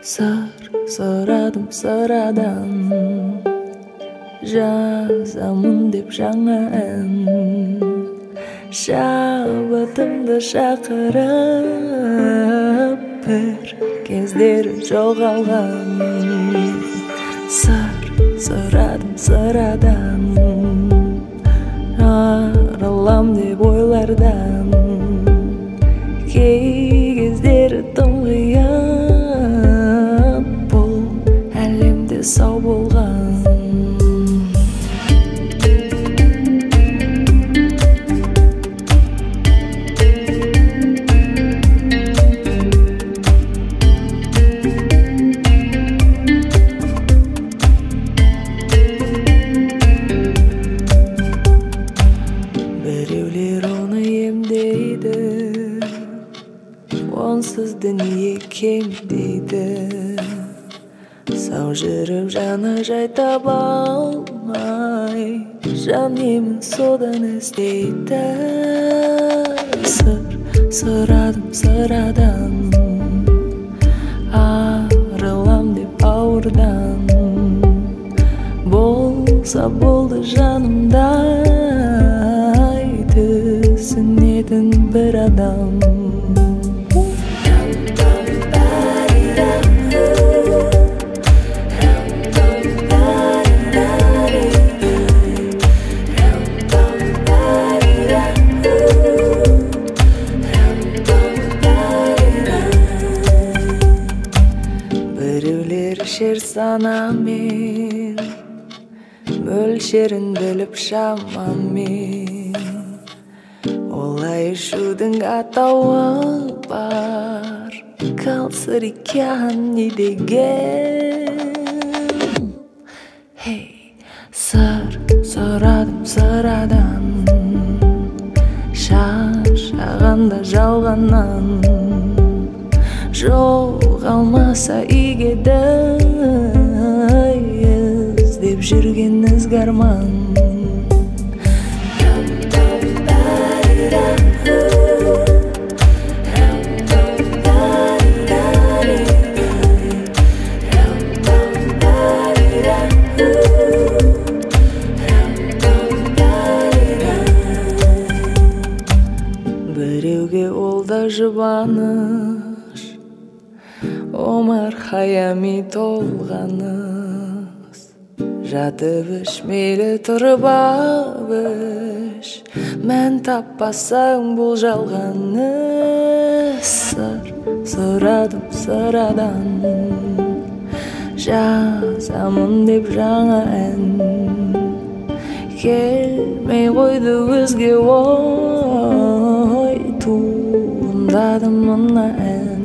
сыр сұрадым sıрадан жазамын деп жаңа ән шабытымды шақырып бір кездері жоғалған сыр сұрадым sıрадан арылам деп ойлардан сау болған. Біреулер оны емдейді. Онсыз дүние кем дейді. Сау жүріп жаны жай таба алмай жан емін содан іздейді сыр сұрадым sıрадан арылам деп ауырдан болса болды жанымдай түсінетін бір адам ішер санамен мөлшерін біліп шамамен олай ішудің атауы бар калцирикяни деген хей сыр сұрадым sıрадан шаршағанда жалғаннан жоғалмаса игеді іздеп жүрген ізгі арман біреуге ол да жұбаныш омар хаями толғаныс. Жатып іш мейлі тұрып ап іш мән таппасаң бұл жалғаныс. Сыр сұрадым sıрадан жазамын деп жаңа ән. Келмей қойды өзге ой. Туындады мына ән.